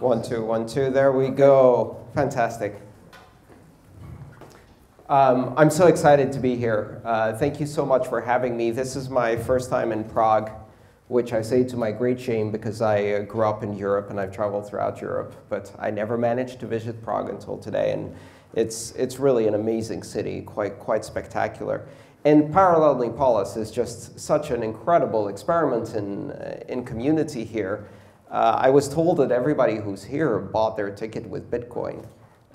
One, two, one, two. There we go. Fantastic. Um, I'm so excited to be here. Uh, thank you so much for having me. This is my first time in Prague, which I say to my great shame because I uh, grew up in Europe and I've traveled throughout Europe, but I never managed to visit Prague until today. And it's, it's really an amazing city, quite, quite spectacular. And Parallel Polis is just such an incredible experiment in, uh, in community here. Uh, I was told that everybody who's here bought their ticket with Bitcoin,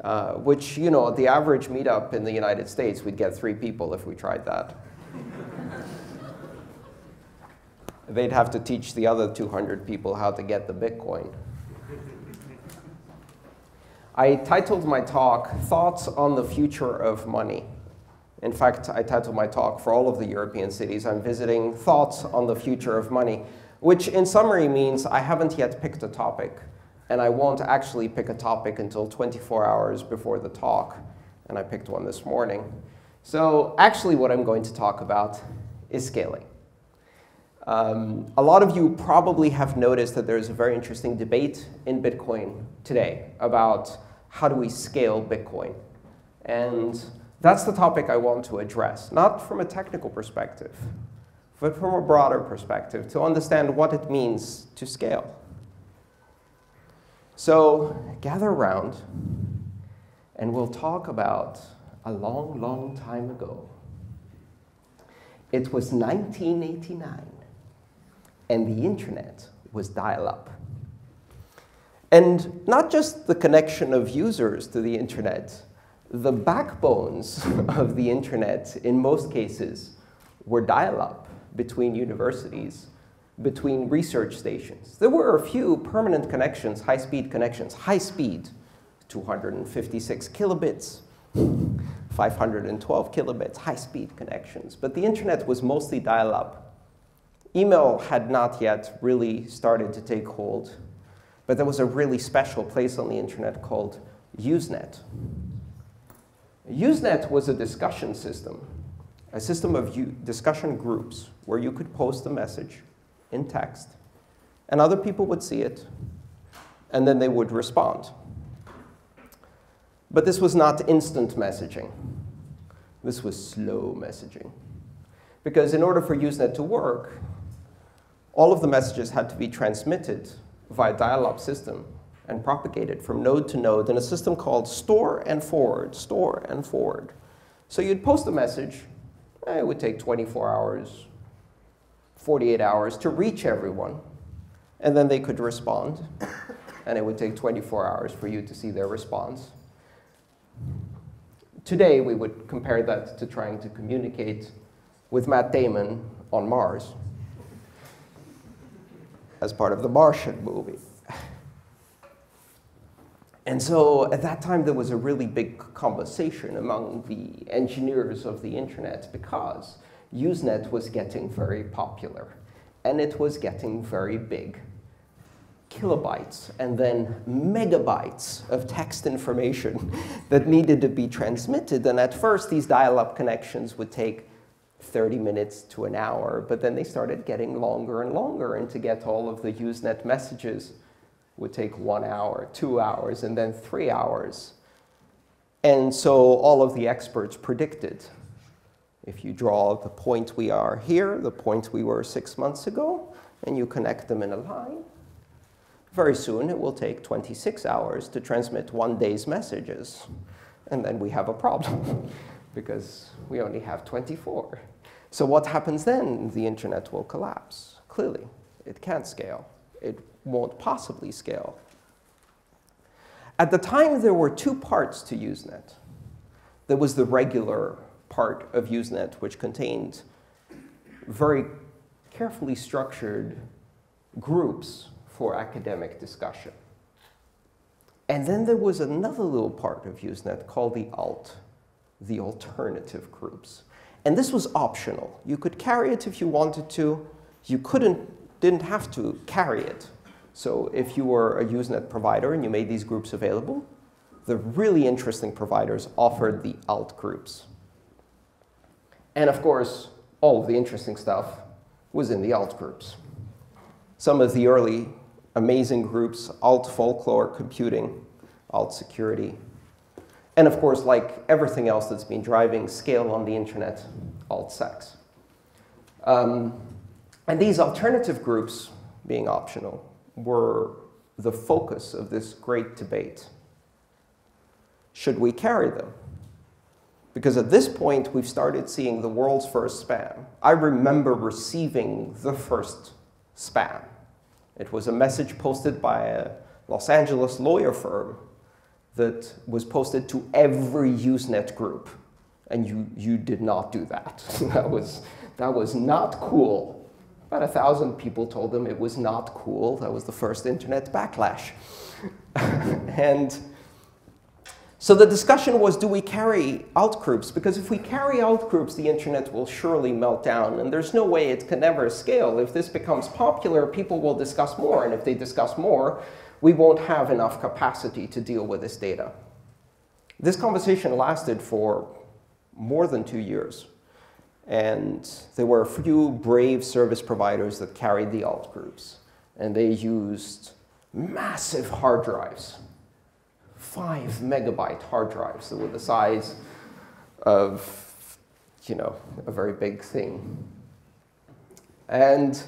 uh, which, you know, the average meetup in the United States, we'd get three people if we tried that. They'd have to teach the other 200 people how to get the Bitcoin. I titled my talk, Thoughts on the Future of Money. In fact, I titled my talk for all of the European cities I'm visiting, Thoughts on the Future of Money which in summary means I haven't yet picked a topic, and I won't actually pick a topic until 24 hours before the talk, and I picked one this morning. So actually what I'm going to talk about is scaling. Um, a lot of you probably have noticed that there's a very interesting debate in Bitcoin today about how do we scale Bitcoin. And that's the topic I want to address, not from a technical perspective, but from a broader perspective to understand what it means to scale. So gather around and we'll talk about a long, long time ago. It was 1989 and the internet was dial-up. And not just the connection of users to the internet, the backbones of the internet in most cases were dial-up between universities, between research stations. There were a few permanent connections, high-speed connections, high speed, 256 kilobits, 512 kilobits, high-speed connections. But the internet was mostly dial-up. Email had not yet really started to take hold, but there was a really special place on the internet called Usenet. Usenet was a discussion system a system of discussion groups where you could post a message in text, and other people would see it, and then they would respond. But this was not instant messaging. This was slow messaging. Because in order for Usenet to work, all of the messages had to be transmitted via dial-up system and propagated from node to node in a system called store and forward, store and forward. So you'd post a message, Eh, it would take 24 hours, 48 hours to reach everyone. And then they could respond. And it would take 24 hours for you to see their response. Today, we would compare that to trying to communicate with Matt Damon on Mars as part of the Martian movie. And so at that time, there was a really big conversation among the engineers of the internet because Usenet was getting very popular and it was getting very big. Kilobytes and then megabytes of text information that needed to be transmitted. And at first, these dial-up connections would take 30 minutes to an hour, but then they started getting longer and longer. And to get all of the Usenet messages would take one hour, two hours, and then three hours. And so all of the experts predicted if you draw the point we are here, the point we were six months ago, and you connect them in a line, very soon it will take 26 hours to transmit one day's messages. And then we have a problem because we only have 24. So what happens then? The internet will collapse. Clearly, it can't scale. It won't possibly scale. At the time, there were two parts to Usenet. There was the regular part of Usenet, which contained very carefully structured groups for academic discussion. And then there was another little part of Usenet called the alt, the alternative groups. And this was optional. You could carry it if you wanted to. You couldn't, didn't have to carry it. So if you were a Usenet provider and you made these groups available, the really interesting providers offered the alt groups. And of course, all of the interesting stuff was in the alt groups. Some of the early amazing groups, alt folklore computing, alt security, and of course, like everything else that's been driving scale on the internet, alt sex. Um, and these alternative groups, being optional, were the focus of this great debate. Should we carry them? Because at this point, we've started seeing the world's first spam. I remember receiving the first spam. It was a message posted by a Los Angeles lawyer firm that was posted to every Usenet group. And you, you did not do that. that, was, that was not cool. About a thousand people told them it was not cool. That was the first internet backlash. and so the discussion was, do we carry alt groups? Because if we carry alt groups, the internet will surely melt down. And there's no way it can ever scale. If this becomes popular, people will discuss more. And if they discuss more, we won't have enough capacity to deal with this data. This conversation lasted for more than two years. And there were a few brave service providers that carried the alt groups. And they used massive hard drives five megabyte hard drives that were the size of, you know, a very big thing. And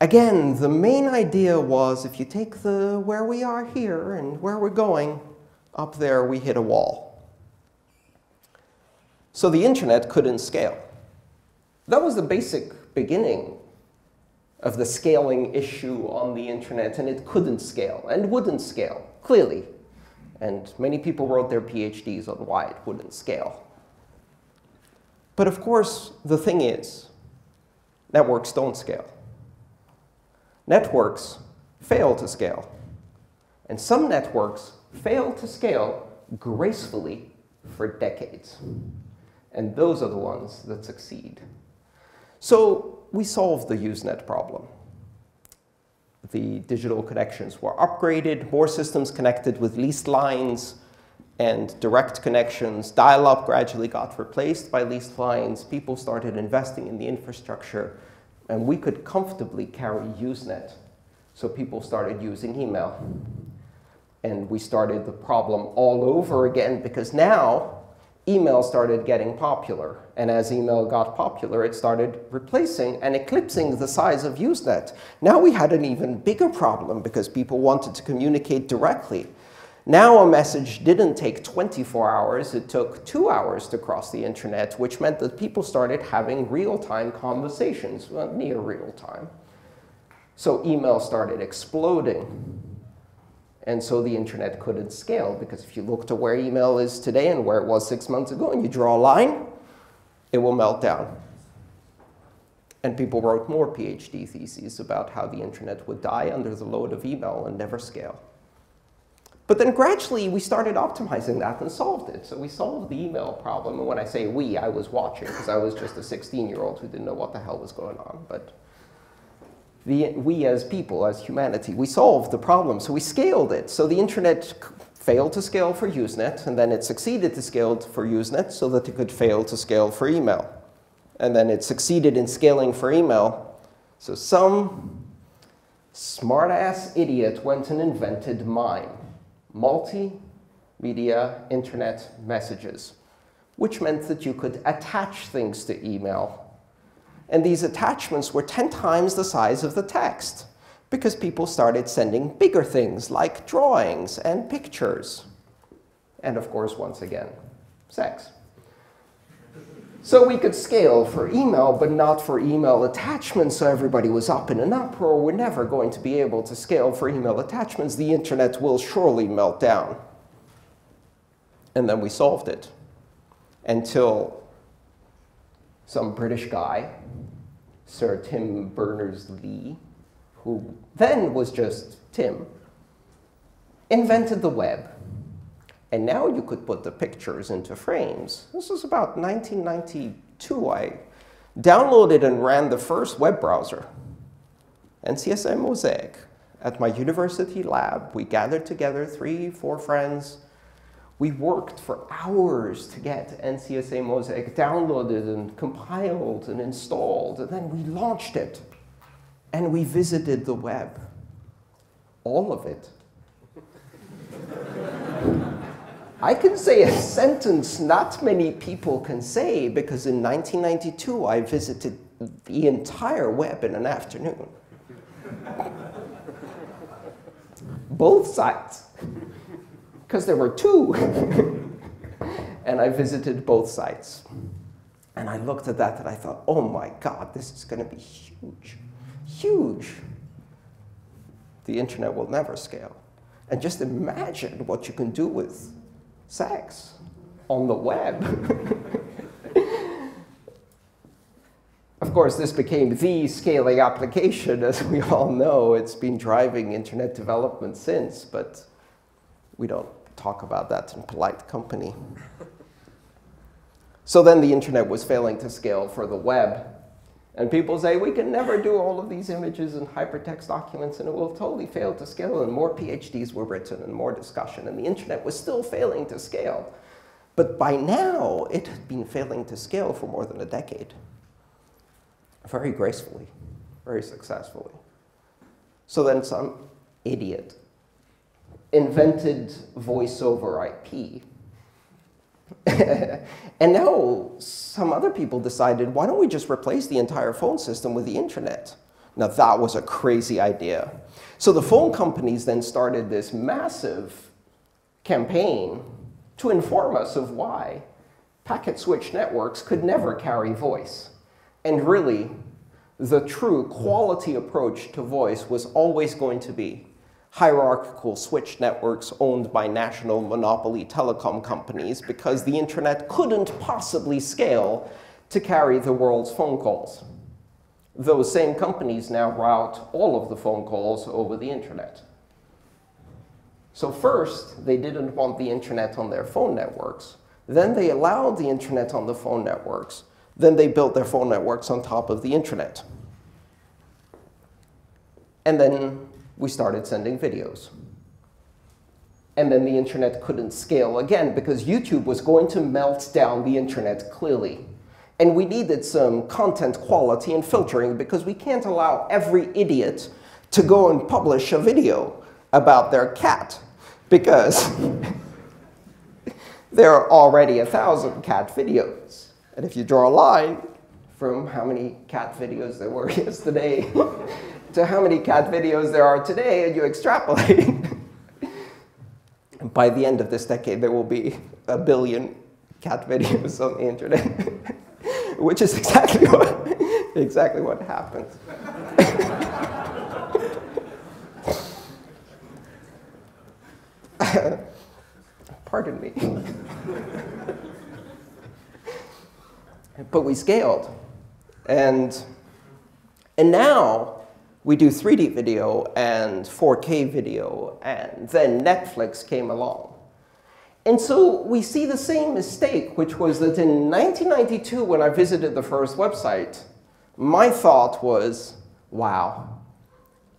again, the main idea was if you take the where we are here and where we're going, up there we hit a wall. So the internet couldn't scale. That was the basic beginning of the scaling issue on the internet, and it couldn't scale and wouldn't scale, clearly. And many people wrote their PhDs on why it wouldn't scale. But of course, the thing is, networks don't scale. Networks fail to scale. And some networks fail to scale gracefully for decades. And those are the ones that succeed. So we solved the Usenet problem. The digital connections were upgraded, more systems connected with leased lines and direct connections. Dial-up gradually got replaced by leased lines. People started investing in the infrastructure, and we could comfortably carry Usenet. So people started using email. And we started the problem all over again because now email started getting popular. And as email got popular, it started replacing and eclipsing the size of Usenet. Now we had an even bigger problem because people wanted to communicate directly. Now a message didn't take 24 hours, it took two hours to cross the internet, which meant that people started having real-time conversations, well, near real time. So email started exploding. And so the internet couldn't scale, because if you look to where email is today and where it was six months ago, and you draw a line, it will melt down. And people wrote more PhD theses about how the internet would die under the load of email and never scale. But then gradually, we started optimizing that and solved it. So we solved the email problem. And when I say we, I was watching, because I was just a 16-year-old who didn't know what the hell was going on. But we as people, as humanity, we solved the problem. So we scaled it. So the internet failed to scale for Usenet, and then it succeeded to scale for Usenet so that it could fail to scale for email. And then it succeeded in scaling for email. So some smartass idiot went and invented MIME, multimedia internet messages, which meant that you could attach things to email and these attachments were 10 times the size of the text because people started sending bigger things like drawings and pictures. And of course, once again, sex. So we could scale for email, but not for email attachments, so everybody was up in an uproar. We're never going to be able to scale for email attachments. The internet will surely melt down. And then we solved it until some British guy, Sir Tim Berners-Lee, who then was just Tim, invented the web. And now you could put the pictures into frames. This was about 1992. I downloaded and ran the first web browser, NCSA Mosaic. At my university lab, we gathered together three, four friends, we worked for hours to get NCSA Mosaic downloaded and compiled and installed, and then we launched it. And we visited the web. All of it. I can say a sentence not many people can say because in 1992 I visited the entire web in an afternoon. Both sites. Because there were two. and I visited both sites. And I looked at that and I thought, oh my God, this is going to be huge. Huge. The internet will never scale. And just imagine what you can do with sex on the web. of course, this became the scaling application, as we all know. It's been driving internet development since, but we don't talk about that in polite company. so then the internet was failing to scale for the web. And people say, we can never do all of these images and hypertext documents, and it will totally fail to scale. And more PhDs were written and more discussion, and the internet was still failing to scale. But by now, it had been failing to scale for more than a decade. Very gracefully, very successfully. So then some idiot invented voice over IP and now some other people decided, why don't we just replace the entire phone system with the internet? Now that was a crazy idea. So the phone companies then started this massive campaign to inform us of why packet switch networks could never carry voice. And really, the true quality approach to voice was always going to be hierarchical switch networks owned by national monopoly telecom companies because the internet couldn't possibly scale to carry the world's phone calls. Those same companies now route all of the phone calls over the internet. So first, they didn't want the internet on their phone networks. Then they allowed the internet on the phone networks. Then they built their phone networks on top of the internet. And then we started sending videos. And then the internet couldn't scale again because YouTube was going to melt down the internet clearly. And we needed some content quality and filtering because we can't allow every idiot to go and publish a video about their cat because there are already a thousand cat videos. And if you draw a line from how many cat videos there were yesterday to how many cat videos there are today, and you extrapolate. by the end of this decade, there will be a billion cat videos on the internet, which is exactly what, exactly what happens. Pardon me. but we scaled. And, and now we do 3D video and 4K video, and then Netflix came along. And so we see the same mistake, which was that in 1992, when I visited the first website, my thought was, wow,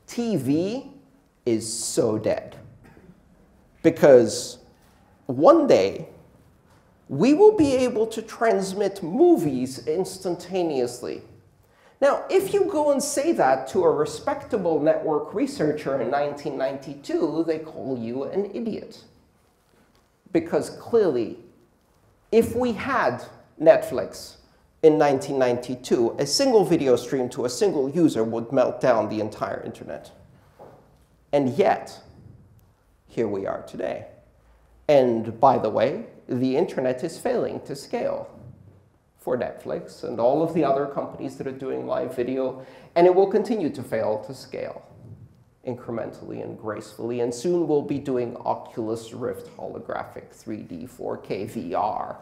TV is so dead. Because one day, we will be able to transmit movies instantaneously now, if you go and say that to a respectable network researcher in 1992, they call you an idiot. Because clearly, if we had Netflix in 1992, a single video stream to a single user would melt down the entire internet. And yet, here we are today. And by the way, the internet is failing to scale for Netflix and all of the other companies that are doing live video, and it will continue to fail to scale incrementally and gracefully, and soon we'll be doing Oculus Rift holographic 3D 4K VR.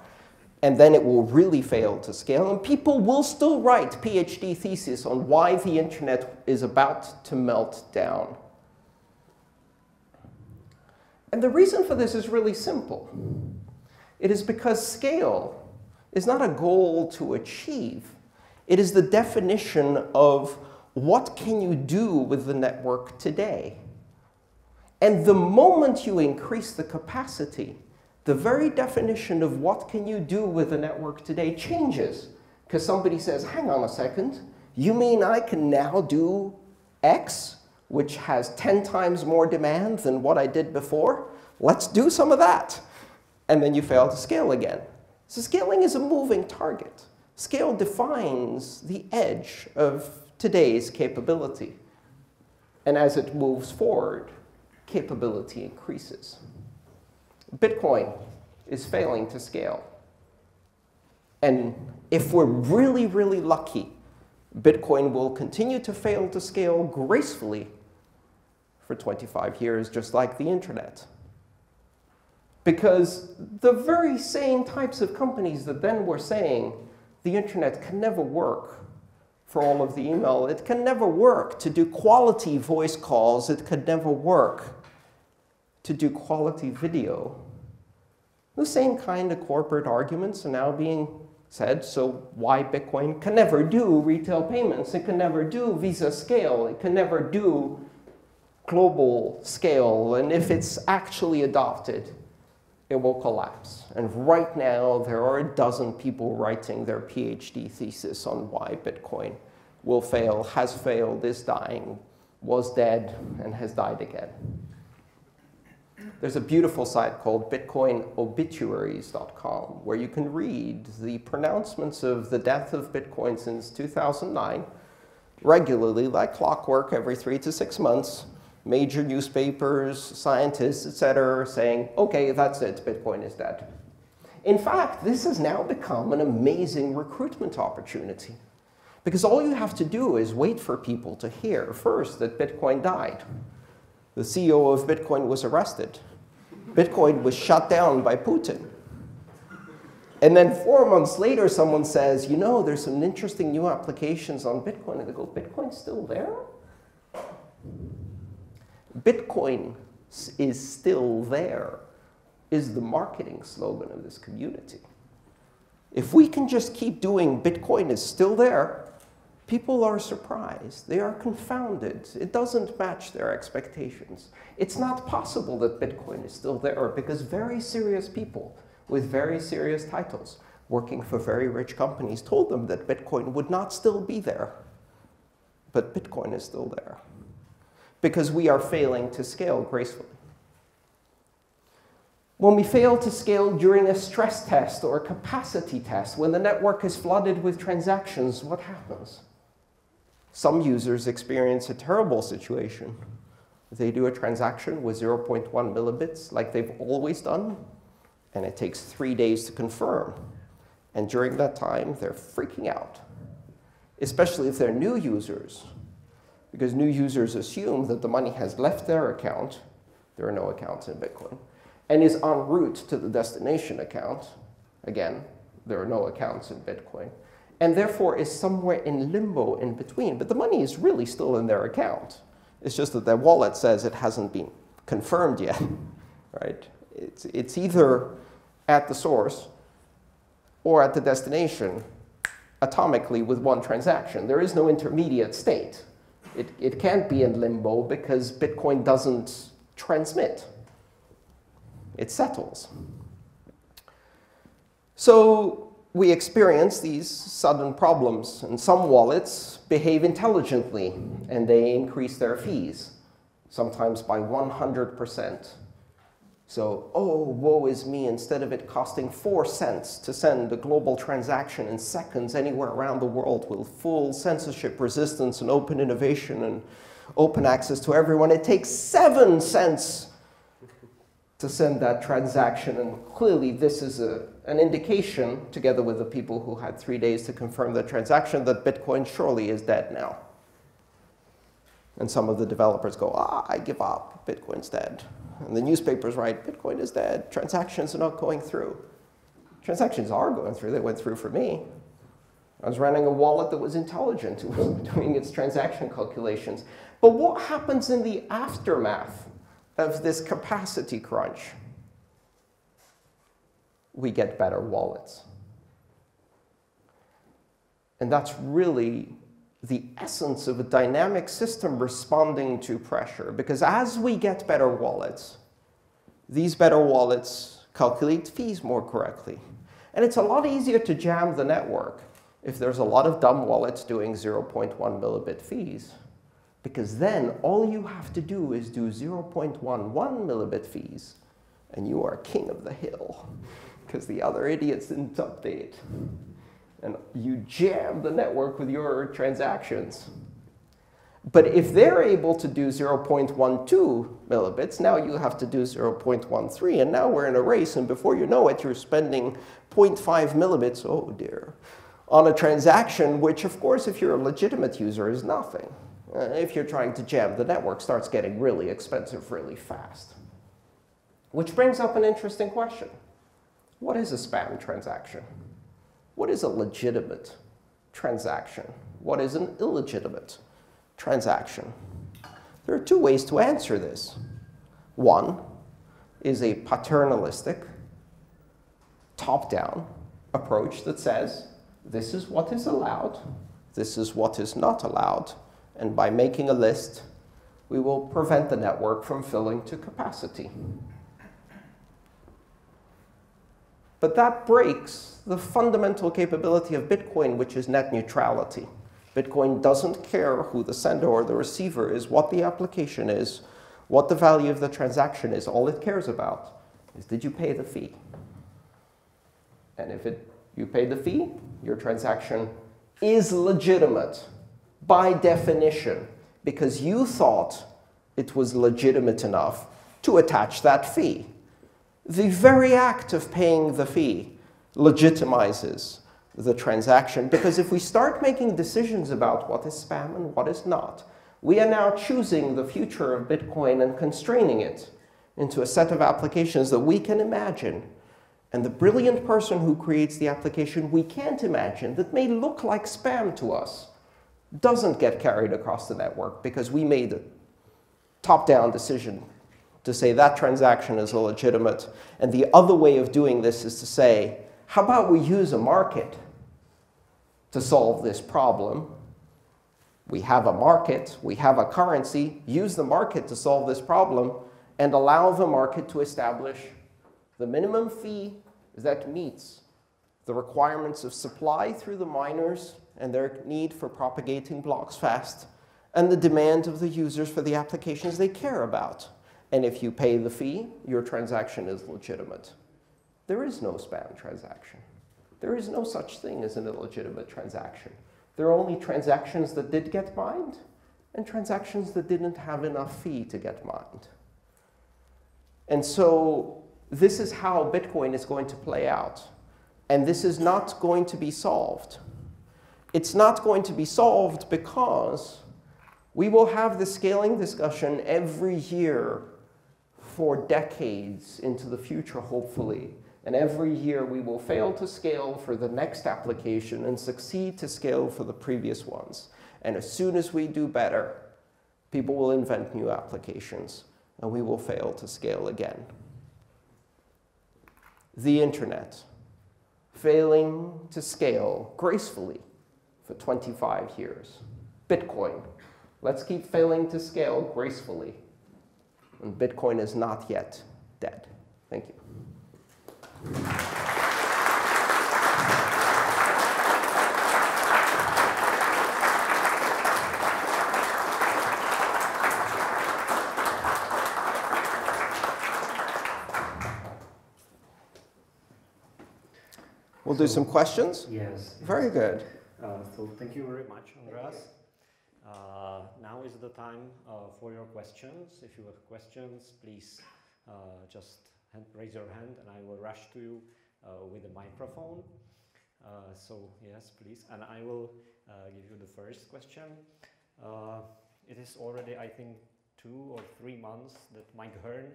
And then it will really fail to scale, and people will still write PhD theses on why the internet is about to melt down. And the reason for this is really simple. It is because scale is not a goal to achieve. It is the definition of what can you do with the network today. And the moment you increase the capacity, the very definition of what can you do with the network today changes. Because somebody says, hang on a second, you mean I can now do X? which has 10 times more demand than what I did before. Let's do some of that. And then you fail to scale again. So scaling is a moving target. Scale defines the edge of today's capability. And as it moves forward, capability increases. Bitcoin is failing to scale. And if we're really, really lucky, Bitcoin will continue to fail to scale gracefully for 25 years, just like the internet. Because the very same types of companies that then were saying the internet can never work for all of the email, it can never work to do quality voice calls, it could never work to do quality video. The same kind of corporate arguments are now being said, so why Bitcoin can never do retail payments, it can never do Visa scale, it can never do global scale, and if it's actually adopted, it will collapse. And right now, there are a dozen people writing their PhD thesis on why Bitcoin will fail, has failed, is dying, was dead, and has died again. There's a beautiful site called bitcoinobituaries.com where you can read the pronouncements of the death of Bitcoin since 2009 regularly, like clockwork, every three to six months major newspapers, scientists, etc., saying, okay, that's it, Bitcoin is dead. In fact, this has now become an amazing recruitment opportunity. Because all you have to do is wait for people to hear first that Bitcoin died. The CEO of Bitcoin was arrested. Bitcoin was shut down by Putin. And then four months later, someone says, you know, there's some interesting new applications on Bitcoin. And they go, Bitcoin's still there? Bitcoin is still there, is the marketing slogan of this community. If we can just keep doing Bitcoin is still there, people are surprised. They are confounded. It doesn't match their expectations. It's not possible that Bitcoin is still there because very serious people with very serious titles working for very rich companies told them that Bitcoin would not still be there. But Bitcoin is still there because we are failing to scale gracefully. When we fail to scale during a stress test or a capacity test, when the network is flooded with transactions, what happens? Some users experience a terrible situation. They do a transaction with 0.1 millibits like they've always done, and it takes three days to confirm. And during that time, they're freaking out, especially if they're new users because new users assume that the money has left their account, there are no accounts in Bitcoin, and is en route to the destination account, again, there are no accounts in Bitcoin, and therefore is somewhere in limbo in between. But the money is really still in their account. It's just that their wallet says it hasn't been confirmed yet, right? It's, it's either at the source or at the destination atomically with one transaction. There is no intermediate state. It, it can't be in limbo because Bitcoin doesn't transmit. It settles. So we experience these sudden problems, and some wallets behave intelligently, and they increase their fees, sometimes by 100%. So, oh, woe is me, instead of it costing four cents to send a global transaction in seconds anywhere around the world with full censorship resistance and open innovation and open access to everyone, it takes seven cents to send that transaction. And clearly, this is a, an indication, together with the people who had three days to confirm the transaction, that Bitcoin surely is dead now. And some of the developers go, ah, I give up, Bitcoin's dead. And the newspapers write, Bitcoin is dead, transactions are not going through. Transactions are going through, they went through for me. I was running a wallet that was intelligent, it was doing its transaction calculations. But what happens in the aftermath of this capacity crunch? We get better wallets. And that's really the essence of a dynamic system responding to pressure. Because as we get better wallets, these better wallets calculate fees more correctly. And it's a lot easier to jam the network if there's a lot of dumb wallets doing 0.1 millibit fees Because then all you have to do is do 0.11 millibit fees, and you are king of the hill, because the other idiots didn't update. And you jam the network with your transactions. But if they're able to do 0.12 millibits, now you have to do 0.13. And now we're in a race. And before you know it, you're spending 0.5 millibits, oh dear, on a transaction, which, of course, if you're a legitimate user, is nothing. Uh, if you're trying to jam, the network starts getting really expensive really fast. Which brings up an interesting question. What is a spam transaction? What is a legitimate transaction? What is an illegitimate transaction? There are two ways to answer this. One is a paternalistic, top-down approach that says, this is what is allowed, this is what is not allowed, and by making a list, we will prevent the network from filling to capacity. But that breaks the fundamental capability of Bitcoin, which is net neutrality. Bitcoin doesn't care who the sender or the receiver is, what the application is, what the value of the transaction is. All it cares about is did you pay the fee? And if it, you pay the fee, your transaction is legitimate by definition because you thought it was legitimate enough to attach that fee. The very act of paying the fee legitimizes the transaction because if we start making decisions about what is spam and what is not, we are now choosing the future of Bitcoin and constraining it into a set of applications that we can imagine. And the brilliant person who creates the application we can't imagine that may look like spam to us doesn't get carried across the network because we made a top-down decision to say that transaction is illegitimate. And the other way of doing this is to say, how about we use a market to solve this problem? We have a market, we have a currency, use the market to solve this problem, and allow the market to establish the minimum fee that meets the requirements of supply through the miners and their need for propagating blocks fast, and the demand of the users for the applications they care about. And if you pay the fee, your transaction is legitimate. There is no spam transaction. There is no such thing as an illegitimate transaction. There are only transactions that did get mined and transactions that didn't have enough fee to get mined. And so this is how Bitcoin is going to play out. And this is not going to be solved. It's not going to be solved because we will have the scaling discussion every year for decades into the future, hopefully. And every year we will fail to scale for the next application and succeed to scale for the previous ones. And as soon as we do better, people will invent new applications and we will fail to scale again. The internet, failing to scale gracefully for 25 years. Bitcoin, let's keep failing to scale gracefully and Bitcoin is not yet dead. Thank you. We'll do some questions. Yes. Very good. Uh, so thank you very much, Andreas. Uh, now is the time uh, for your questions. If you have questions, please uh, just raise your hand and I will rush to you uh, with a microphone. Uh, so yes, please. And I will uh, give you the first question. it is already, I think, two or three months that Mike Hearn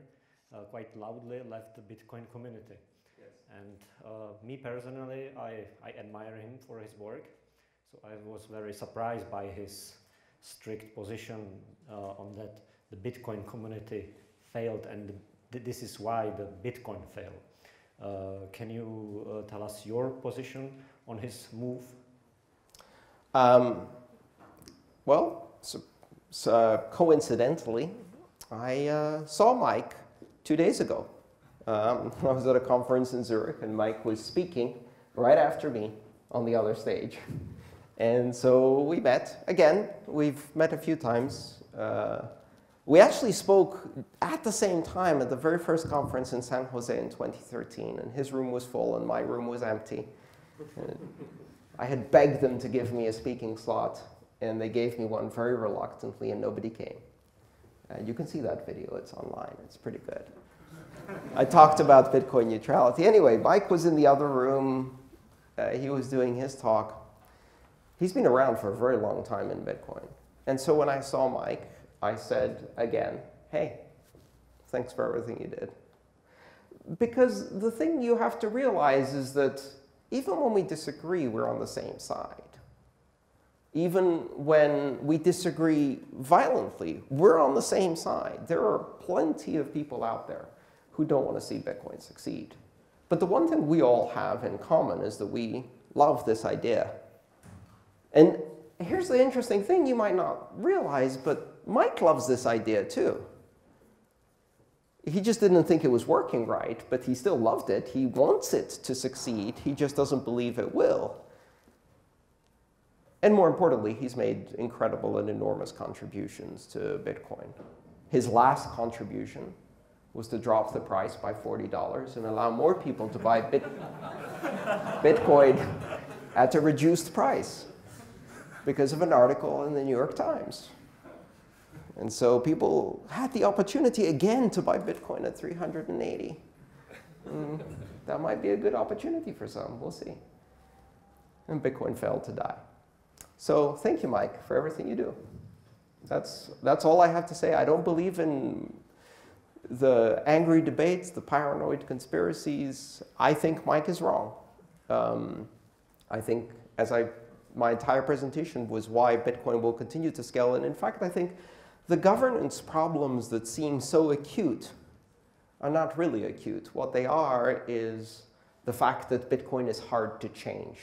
quite loudly left the Bitcoin community. Yes. And me personally, I, I admire him for his work. So I was very surprised by his strict position uh, on that the Bitcoin community failed and th this is why the Bitcoin failed. Uh, can you uh, tell us your position on his move? Um, well, so, so coincidentally, I uh, saw Mike two days ago. Um, I was at a conference in Zurich and Mike was speaking right after me on the other stage. And so we met again. We've met a few times. Uh, we actually spoke at the same time at the very first conference in San Jose in 2013, and his room was full and my room was empty. I had begged them to give me a speaking slot, and they gave me one very reluctantly, and nobody came. And you can see that video, it's online, it's pretty good. I talked about Bitcoin neutrality. Anyway, Mike was in the other room, uh, he was doing his talk. He's been around for a very long time in Bitcoin. And so when I saw Mike, I said again, hey, thanks for everything you did. Because the thing you have to realize is that even when we disagree, we're on the same side. Even when we disagree violently, we're on the same side. There are plenty of people out there who don't want to see Bitcoin succeed. But the one thing we all have in common is that we love this idea. And here's the interesting thing you might not realize, but Mike loves this idea too. He just didn't think it was working right, but he still loved it. He wants it to succeed. He just doesn't believe it will. And more importantly, he's made incredible and enormous contributions to Bitcoin. His last contribution was to drop the price by $40 and allow more people to buy Bit Bitcoin at a reduced price because of an article in the New York Times. And so people had the opportunity again to buy Bitcoin at 380. Mm, that might be a good opportunity for some. We'll see. And Bitcoin failed to die. So thank you, Mike, for everything you do. That's, that's all I have to say. I don't believe in the angry debates, the paranoid conspiracies. I think Mike is wrong. Um, I think, as I, my entire presentation was why Bitcoin will continue to scale. And in fact, I think the governance problems that seem so acute are not really acute. What they are is the fact that Bitcoin is hard to change.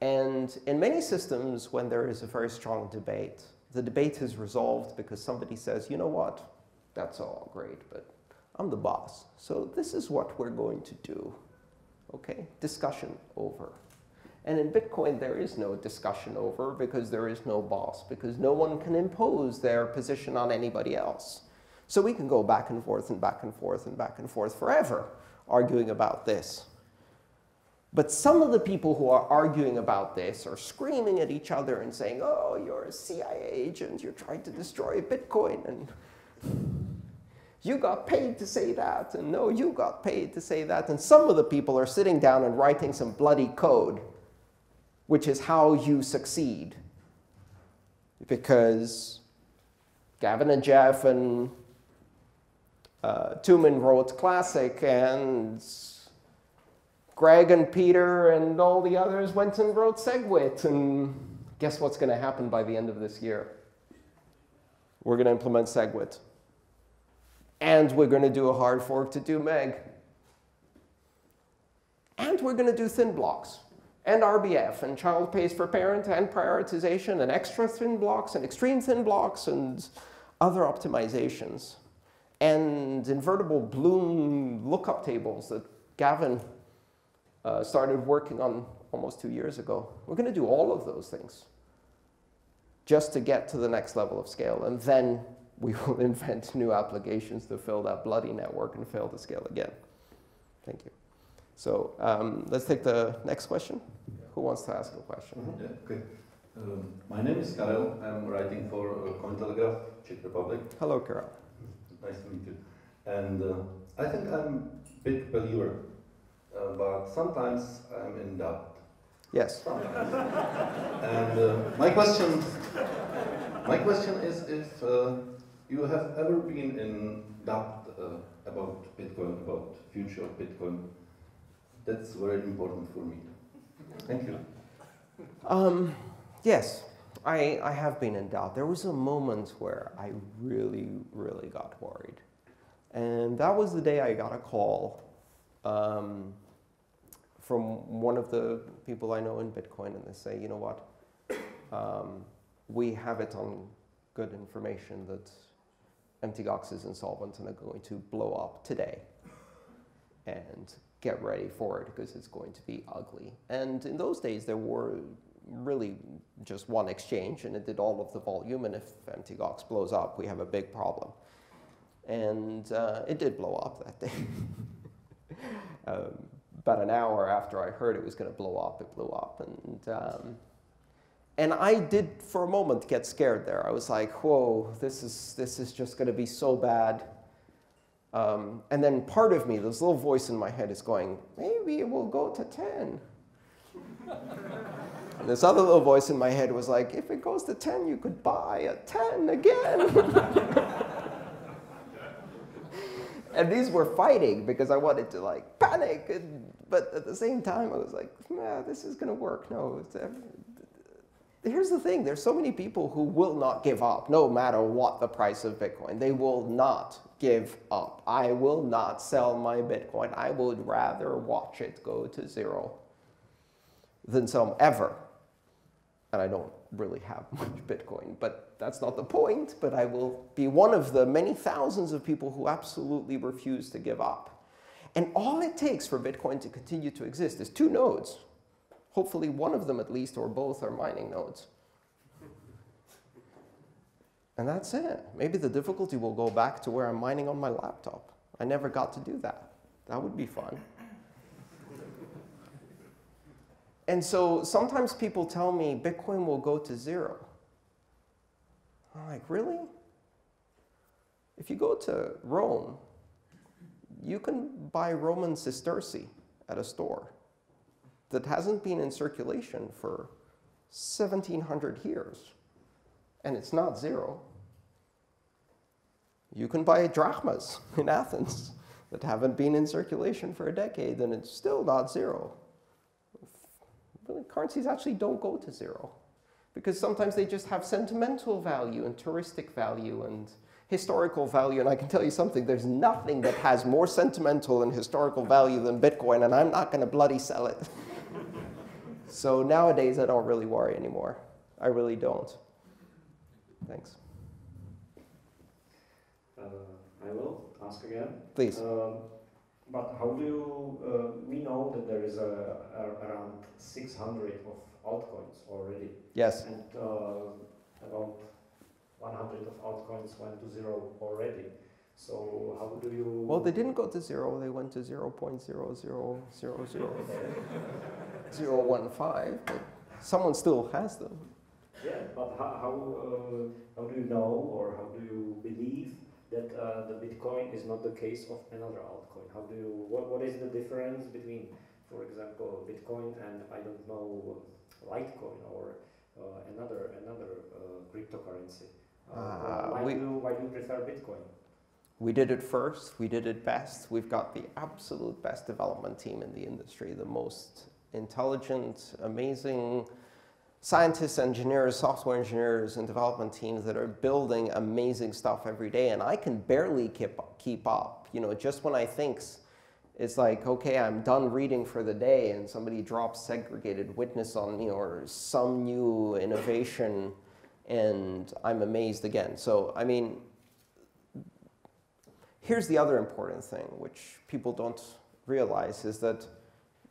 And in many systems, when there is a very strong debate, the debate is resolved because somebody says, you know what, that's all great, but I'm the boss. So this is what we're going to do. Okay, discussion over. And in Bitcoin, there is no discussion over because there is no boss, because no one can impose their position on anybody else. So we can go back and forth and back and forth and back and forth forever arguing about this. But some of the people who are arguing about this are screaming at each other and saying, oh, you're a CIA agent, you're trying to destroy Bitcoin, and you got paid to say that, and no, you got paid to say that. And some of the people are sitting down and writing some bloody code which is how you succeed. Because Gavin and Jeff and uh, wrote Classic, and Greg and Peter and all the others went and wrote SegWit. And guess what's going to happen by the end of this year? We're going to implement SegWit. And we're going to do a hard fork to do Meg. And we're going to do thin blocks and RBF, and child pays for parent, and prioritization, and extra thin blocks, and extreme thin blocks, and other optimizations. And invertible Bloom lookup tables that Gavin uh, started working on almost two years ago. We're going to do all of those things just to get to the next level of scale. And then we will invent new applications to fill that bloody network and fail to scale again. Thank you. So um, let's take the next question. Who wants to ask a question? Mm -hmm. Yeah, okay. Um, my name is Karel. I'm writing for uh, Cointelegraph, Czech Republic. Hello, Karel. Nice to meet you. And uh, I think I'm a big believer, uh, but sometimes I'm in doubt. Yes. and uh, my question, my question is if uh, you have ever been in doubt uh, about Bitcoin, about future of Bitcoin, that's very important for me. Thank you. Um, yes, I, I have been in doubt. There was a moment where I really, really got worried. And that was the day I got a call um, from one of the people I know in Bitcoin, and they say, you know what, um, we have it on good information that MTGOX is insolvent and are going to blow up today. And get ready for it because it's going to be ugly. And in those days, there were really just one exchange and it did all of the volume. And if Mt. Gox blows up, we have a big problem. And uh, it did blow up that day. um, about an hour after I heard it was going to blow up, it blew up. And, um, and I did, for a moment, get scared there. I was like, whoa, this is, this is just going to be so bad. Um, and then part of me, this little voice in my head is going, maybe it will go to 10. and this other little voice in my head was like, if it goes to 10, you could buy a 10 again. and these were fighting because I wanted to like panic, and, but at the same time I was like, nah, this is gonna work. No, here's the thing: there's so many people who will not give up, no matter what the price of Bitcoin. They will not give up. I will not sell my Bitcoin. I would rather watch it go to zero than some ever. And I don't really have much Bitcoin, but that's not the point. But I will be one of the many thousands of people who absolutely refuse to give up. And all it takes for Bitcoin to continue to exist is two nodes. Hopefully one of them at least, or both are mining nodes. And that's it. Maybe the difficulty will go back to where I'm mining on my laptop. I never got to do that. That would be fun. And so sometimes people tell me Bitcoin will go to zero. I'm like, really? If you go to Rome, you can buy Roman sesterce at a store that hasn't been in circulation for 1700 years, and it's not zero. You can buy drachmas in Athens that haven't been in circulation for a decade, and it's still not zero currencies actually don't go to zero because sometimes they just have sentimental value and touristic value and historical value. And I can tell you something, there's nothing that has more sentimental and historical value than Bitcoin, and I'm not going to bloody sell it. so nowadays, I don't really worry anymore. I really don't. Thanks. I will ask again. Please. Um, but how do you, uh, we know that there is a, a, around 600 of altcoins already. Yes. And uh, about 100 of altcoins went to zero already. So how do you? Well, they didn't go to zero. They went to 0 0.0000015. But someone still has them. Yeah, but how how, uh, how do you know or how do you believe that uh, the Bitcoin is not the case of another altcoin? How do you, what, what is the difference between, for example, Bitcoin and I don't know, Litecoin or uh, another another uh, cryptocurrency? Uh, why, we, do you, why do you prefer Bitcoin? We did it first, we did it best. We've got the absolute best development team in the industry, the most intelligent, amazing, scientists, engineers, software engineers, and development teams that are building amazing stuff every day. And I can barely keep, keep up. You know, just when I think it's like, okay, I'm done reading for the day, and somebody drops segregated witness on me or some new innovation, and I'm amazed again. So, I mean, here's the other important thing, which people don't realize, is that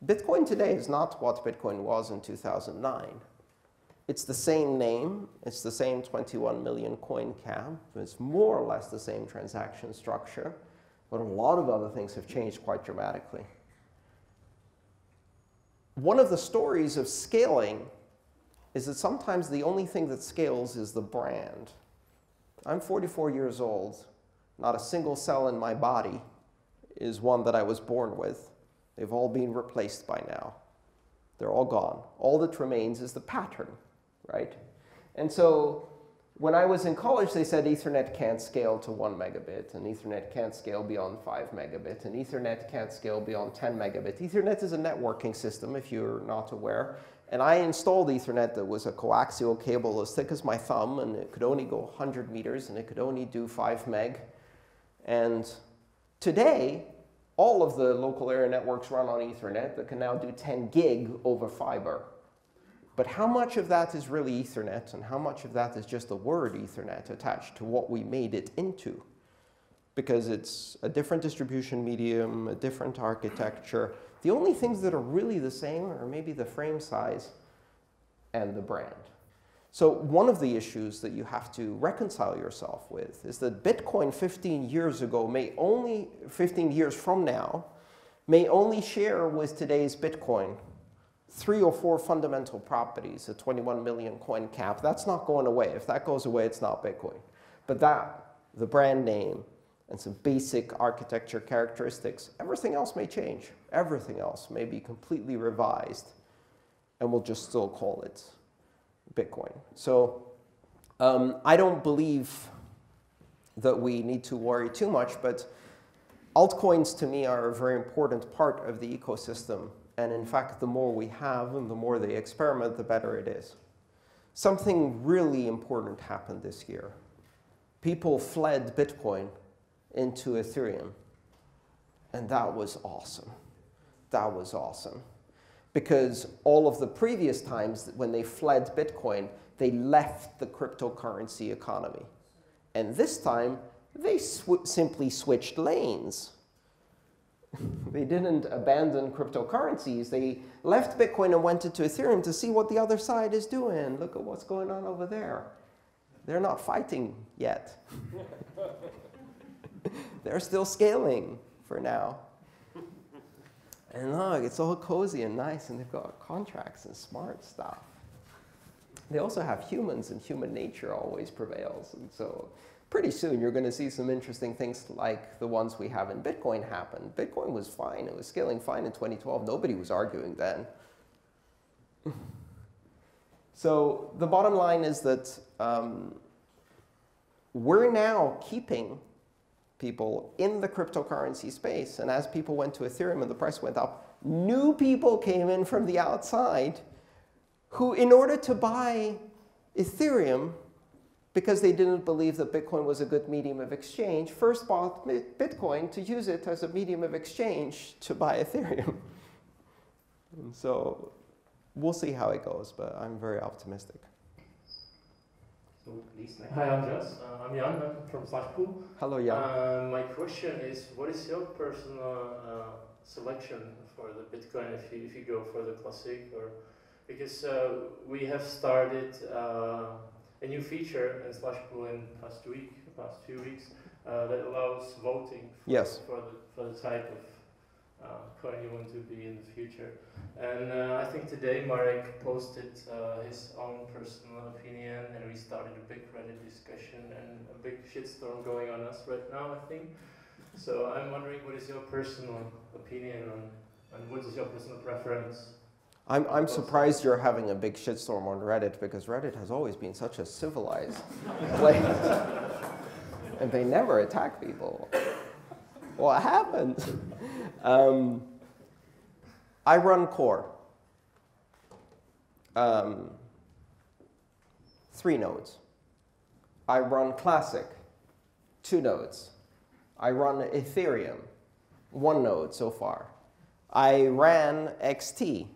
Bitcoin today is not what Bitcoin was in 2009. It's the same name, it's the same 21 million coin cap, it's more or less the same transaction structure, but a lot of other things have changed quite dramatically. One of the stories of scaling is that sometimes the only thing that scales is the brand. I'm 44 years old. Not a single cell in my body is one that I was born with. They've all been replaced by now. They're all gone. All that remains is the pattern right? And so when I was in college, they said Ethernet can't scale to one megabit, and Ethernet can't scale beyond five megabit, and Ethernet can't scale beyond 10 megabit. Ethernet is a networking system, if you're not aware. And I installed Ethernet that was a coaxial cable as thick as my thumb, and it could only go 100 meters, and it could only do 5 meg. And today, all of the local area networks run on Ethernet that can now do 10 gig over fiber. But how much of that is really Ethernet and how much of that is just the word Ethernet attached to what we made it into? Because it's a different distribution medium, a different architecture. The only things that are really the same are maybe the frame size and the brand. So one of the issues that you have to reconcile yourself with is that Bitcoin 15 years ago may only, 15 years from now, may only share with today's Bitcoin three or four fundamental properties, a 21 million coin cap. That's not going away. If that goes away, it's not Bitcoin. But that, the brand name, and some basic architecture characteristics, everything else may change. Everything else may be completely revised, and we'll just still call it Bitcoin. So um, I don't believe that we need to worry too much, but altcoins to me are a very important part of the ecosystem. And in fact, the more we have and the more they experiment, the better it is. Something really important happened this year. People fled Bitcoin into Ethereum. And that was awesome. That was awesome because all of the previous times when they fled Bitcoin, they left the cryptocurrency economy. And this time, they sw simply switched lanes. They didn't abandon cryptocurrencies. They left Bitcoin and went into Ethereum to see what the other side is doing. Look at what's going on over there. They're not fighting yet. They're still scaling for now. And look, it's all cozy and nice, and they've got contracts and smart stuff. They also have humans, and human nature always prevails. And so, pretty soon, you're going to see some interesting things like the ones we have in Bitcoin happen. Bitcoin was fine, it was scaling fine in 2012. Nobody was arguing then. so, the bottom line is that um, we're now keeping people in the cryptocurrency space. And as people went to Ethereum and the price went up, new people came in from the outside who, in order to buy Ethereum, because they didn't believe that Bitcoin was a good medium of exchange, first bought Bitcoin to use it as a medium of exchange to buy Ethereum. and so we'll see how it goes, but I'm very optimistic. So please, Hi, Andreas. Uh, I'm Jan I'm from Slush Pool. Hello, Jan. Uh, my question is, what is your personal uh, selection for the Bitcoin if you, if you go for the classic or because uh, we have started uh, a new feature in Slush Pool in past week, past few weeks uh, that allows voting for, yes. for the for the type of uh, coin you want to be in the future. And uh, I think today Marek posted uh, his own personal opinion and we started a big Reddit discussion and a big shitstorm going on us right now, I think. So I'm wondering what is your personal opinion on, and what is your personal preference? I'm, I'm surprised you're having a big shitstorm on Reddit because Reddit has always been such a civilized place. and they never attack people. What happened? Um, I run core. Um, three nodes. I run classic, two nodes. I run Ethereum, one node so far. I ran XT,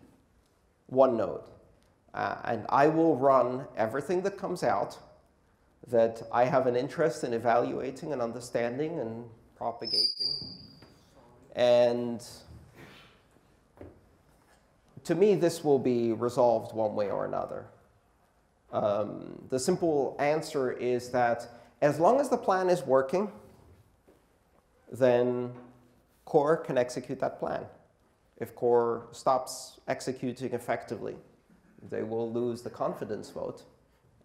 one node. Uh, and I will run everything that comes out that I have an interest in evaluating and understanding and propagating. And to me, this will be resolved one way or another. Um, the simple answer is that as long as the plan is working, then core can execute that plan. If core stops executing effectively, they will lose the confidence vote,